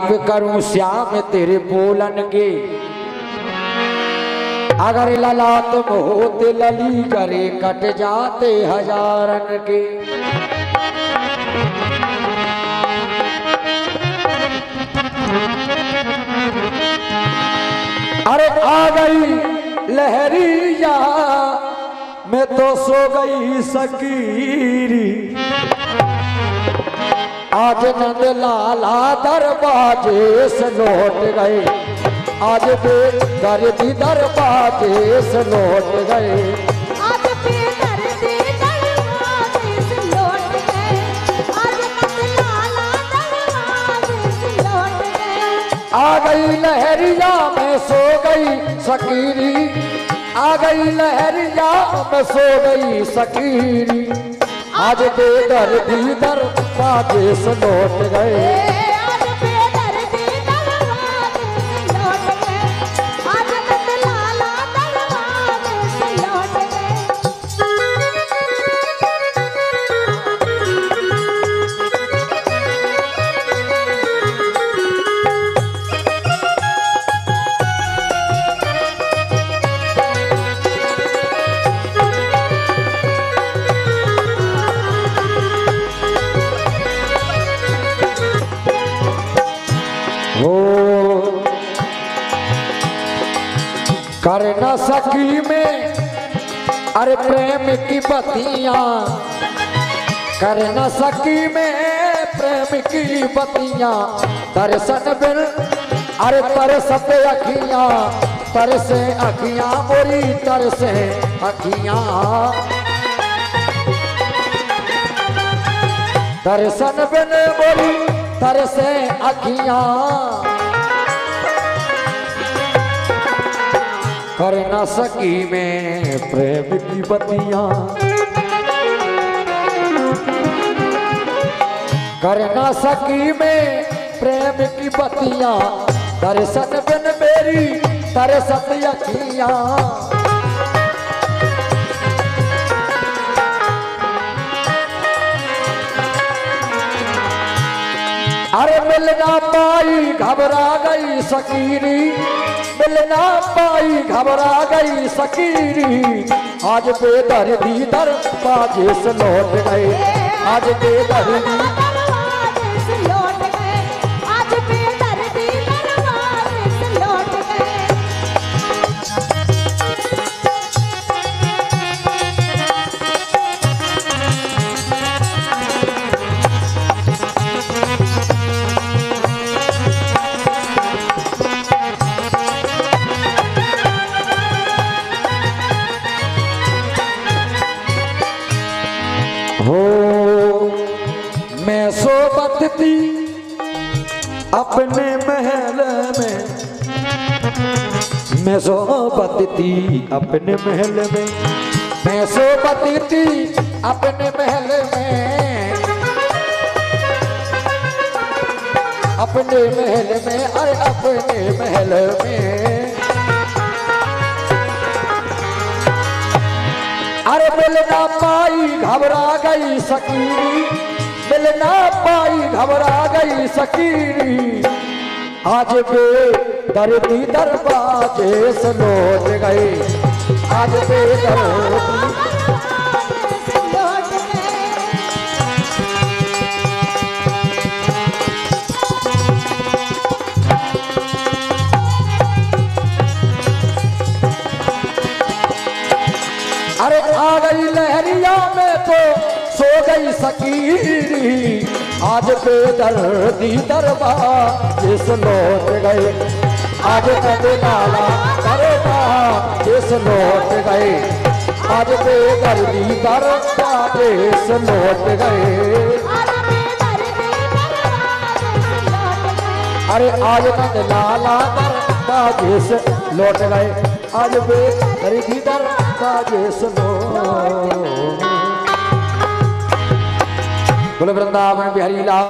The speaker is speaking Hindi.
करूँ श्याम तेरे बोलन के अगर ललाट होते लली करे कट जाते हजारन के अरे आ गई लहरी लहरिया मैं तो सो गई सकीरी। आज नंद लाला दरवाजे से लौट गए। आज बेदर्दी दरवाजे से लौट गए। आ गई लहरिया में सो गई सकीरी। आ गई लहरिया में सो गई सकीरी। आज बेदर्दी से लौट गए। कर न सकी में। अरे प्रेम की बतियाँ। कर न सकी में प्रेम की बतियाँ। दर्शन बिन, अरे तरसत अखियाँ। तरसे अखियाँ मोरी तरसे अखियाँ। दर्शन बिन बोली तरसे अखियाँ। कर न सकी में प्रेम की बतिया। कर न सकी में प्रेम की बतिया। दर्शन बिन मेरी तरसत अखियाँ मिलना पाई, घबरा गई सकीरी। मिलना पाई, घबरा गई सकीरी। आज बेदर दीदर बाजे से लौट गए। आज बेदर दरवाजे हो। मैं सोबत थी अपने महल में। मैं सोबत थी अपने महल में। मैं सोबत थी अपने महल में। अपने महल में, अरे अपने महल में। मिलना पाई, घबरा गई सकीरी। मिलना पाई, घबरा गई सकीरी। आज बे दर्दी दरबाजे सलोच गई। आज बे दर्दी आ गई लहरिया में तो सो गई सकीरी। आज बेदर्दी दरबार से लौट गए। आज कदे नाला करवा जिस लौट गए। आज बेदर्दी दरबार से लौट गए आज बेदर्दी दरवाजे लौट गए। अरे आज नंद लाला दरवाजे से लौट गए। आज बेदर्दी दरवाजे से लौट बोले वृंदावन बिहारी लाल